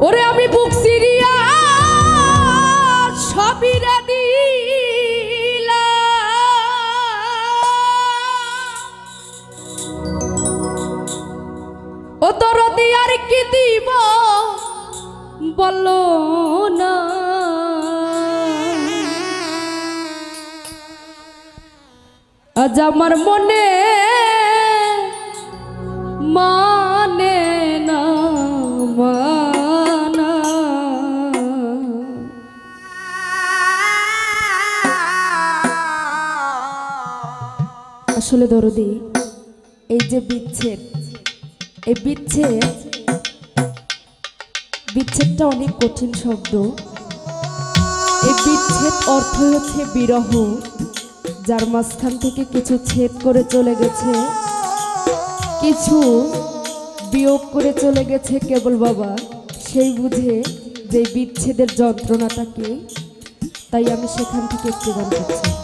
ওরে আমি বুক সিরিয়া সবিরা দিলাম ও তোর আর কি দিব বলো না। আজ আমার মনে মানে আসলে দরদি, এই যে বিচ্ছেদ, এই বিচ্ছেদ, বিচ্ছেদটা অনেক কঠিন শব্দ। এই বিচ্ছেদ অর্থ হচ্ছে বিরহ, যার মাঝখান থেকে কিছু ছেদ করে চলে গেছে, কিছু বিয়োগ করে চলে গেছে কেবল বাবা। সেই বুঝে যে বিচ্ছেদের যন্ত্রণাটাকে তাই আমি সেখান থেকে একটু গান করছি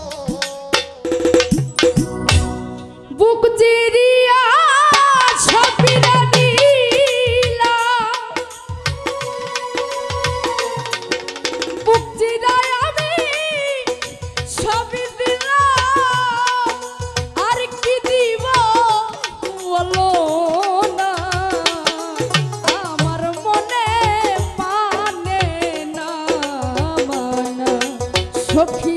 copier.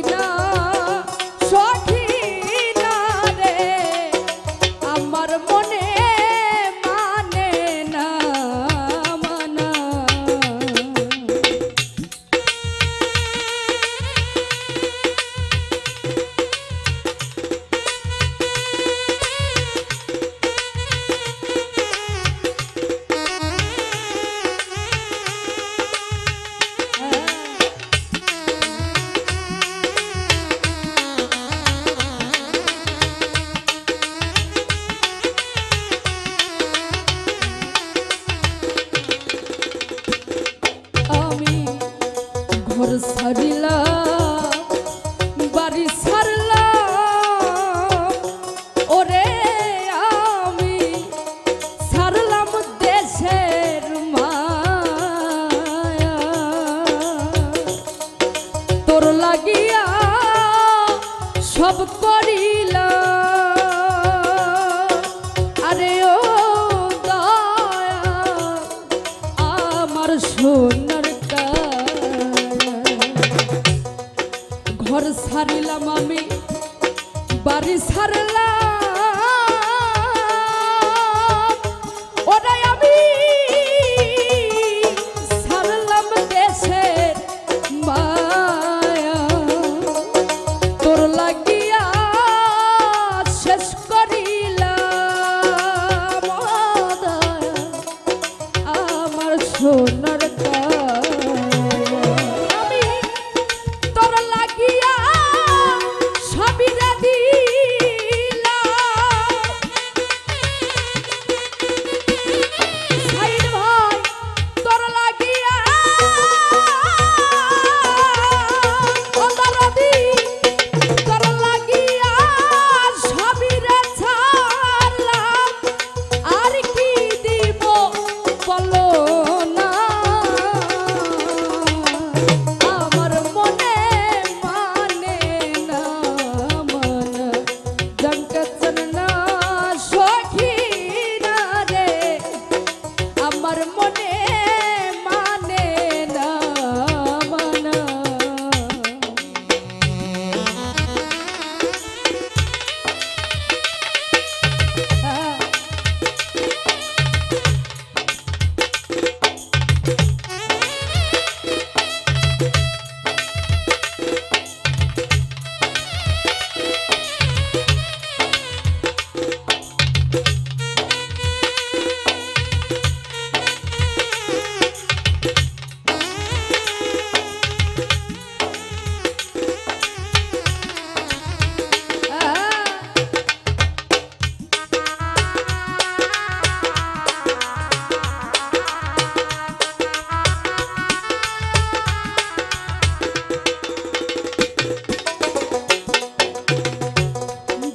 আমার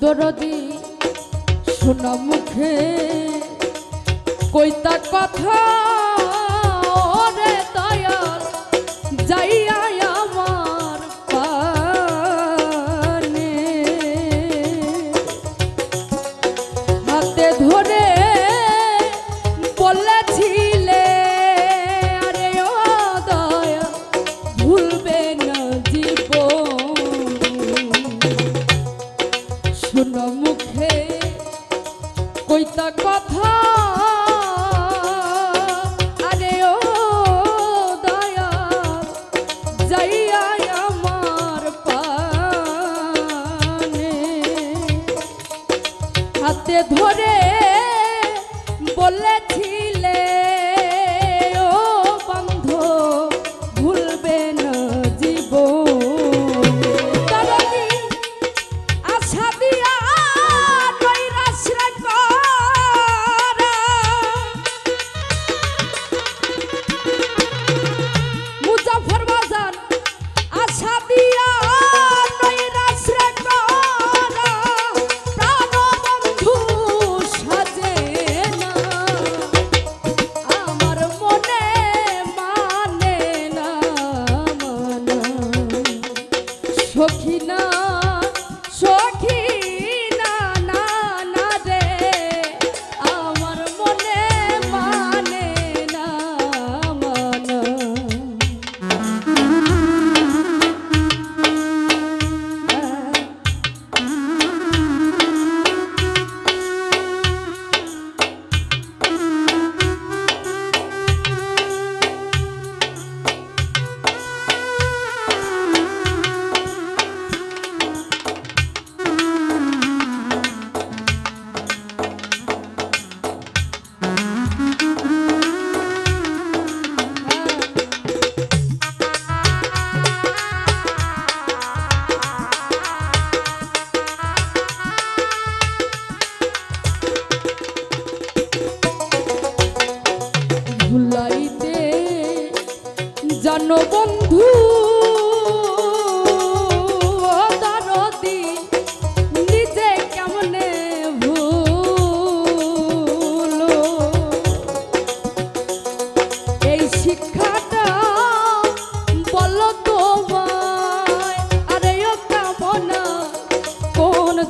দরদি শোনা মুখে কইতা কথা ওরে দয়াল যাই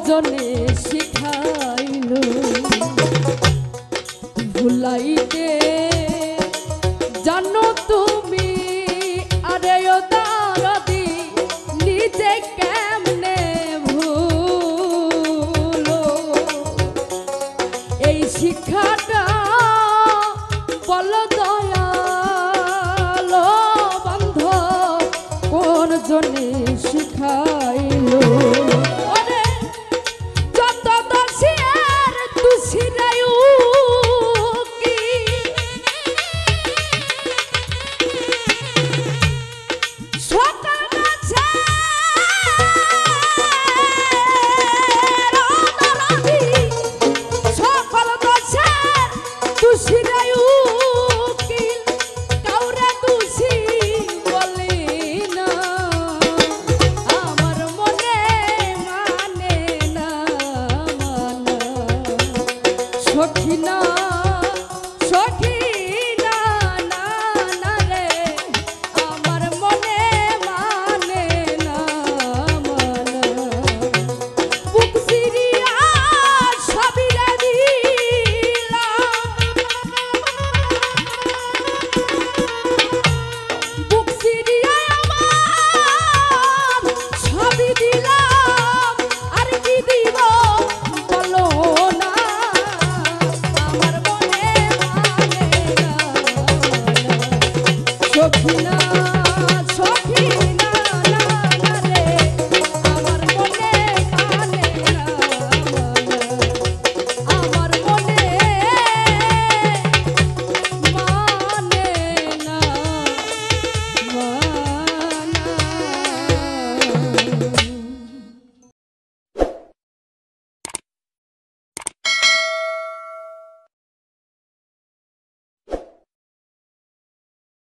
জনে শিখাইল। ভুলাইতে জানো তুমি আরে নিজে এই শিক্ষাটা বলো